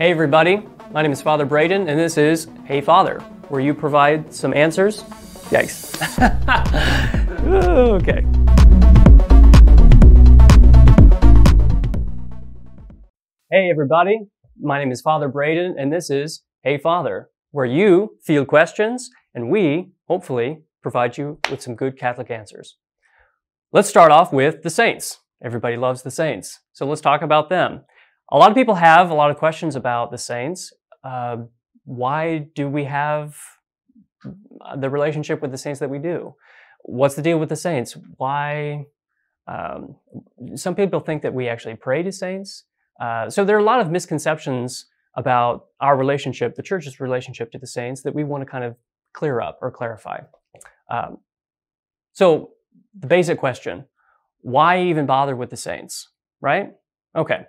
Hey, everybody. My name is Father Braden, and this is Hey Father, where you provide some answers. Yikes. okay. Hey, everybody. My name is Father Braden, and this is Hey Father, where you field questions and we, hopefully, provide you with some good Catholic answers. Let's start off with the saints. Everybody loves the saints. So let's talk about them. A lot of people have a lot of questions about the saints. Uh, why do we have the relationship with the saints that we do? What's the deal with the saints? Why? Um, some people think that we actually pray to saints. Uh, so there are a lot of misconceptions about our relationship, the church's relationship to the saints, that we want to kind of clear up or clarify. Um, so the basic question why even bother with the saints, right? Okay.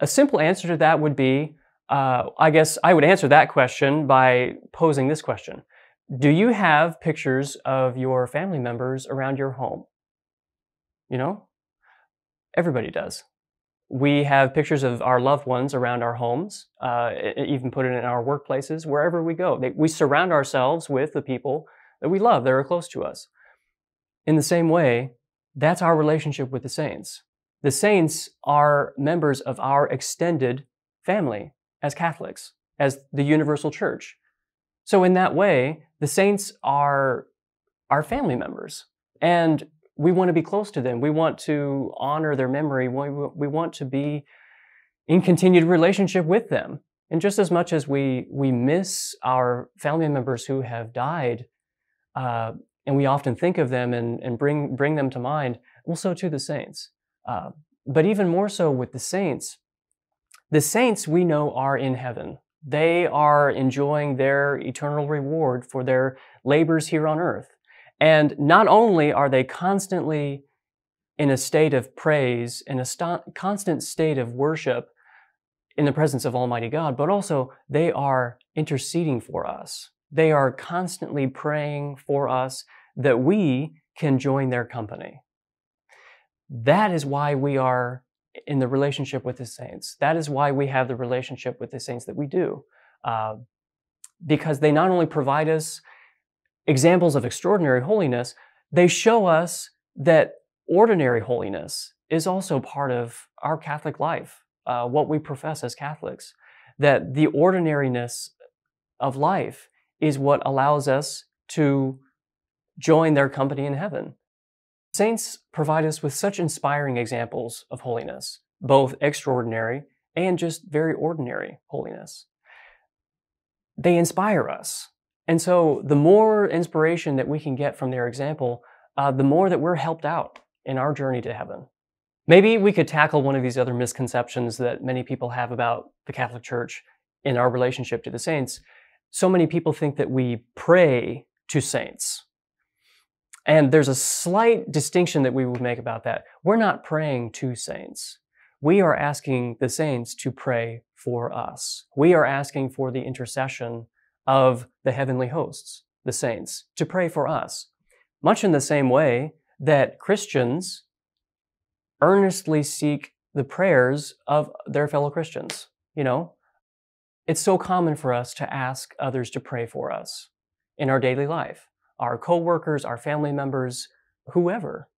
A simple answer to that would be uh, I guess I would answer that question by posing this question Do you have pictures of your family members around your home? You know, everybody does. We have pictures of our loved ones around our homes, uh, even put it in our workplaces, wherever we go. They, we surround ourselves with the people that we love, that are close to us. In the same way, that's our relationship with the saints. The saints are members of our extended family as Catholics, as the universal church. So, in that way, the saints are our family members. And we want to be close to them. We want to honor their memory. We, want to be in continued relationship with them. And just as much as we, we miss our family members who have died, uh, and we often think of them and, and bring, bring them to mind, well, so too the saints. Uh, but even more so with the saints, the saints we know are in heaven. They are enjoying their eternal reward for their labors here on earth. And not only are they constantly in a state of praise, in a st- constant state of worship in the presence of Almighty God, but also they are interceding for us. They are constantly praying for us that we can join their company. That is why we are in the relationship with the saints. That is why we have the relationship with the saints that we do. Uh, because they not only provide us examples of extraordinary holiness, they show us that ordinary holiness is also part of our Catholic life, uh, what we profess as Catholics. That the ordinariness of life is what allows us to join their company in heaven. Saints provide us with such inspiring examples of holiness, both extraordinary and just very ordinary holiness. They inspire us. And so the more inspiration that we can get from their example, uh, the more that we're helped out in our journey to heaven. Maybe we could tackle one of these other misconceptions that many people have about the Catholic Church in our relationship to the saints. So many people think that we pray to saints. And there's a slight distinction that we would make about that. We're not praying to saints. We are asking the saints to pray for us. We are asking for the intercession of the heavenly hosts, the saints, to pray for us. Much in the same way that Christians earnestly seek the prayers of their fellow Christians. You know, it's so common for us to ask others to pray for us in our daily life our coworkers, our family members, whoever.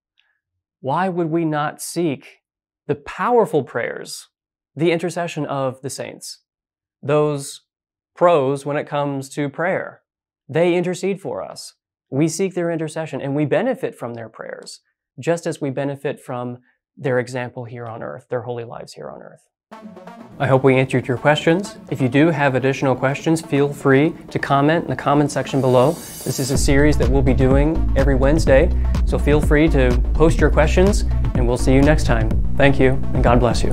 Why would we not seek the powerful prayers, the intercession of the saints? Those pros when it comes to prayer. They intercede for us. We seek their intercession and we benefit from their prayers, just as we benefit from their example here on earth, their holy lives here on earth. I hope we answered your questions. If you do have additional questions, feel free to comment in the comment section below. This is a series that we'll be doing every Wednesday, so feel free to post your questions, and we'll see you next time. Thank you, and God bless you.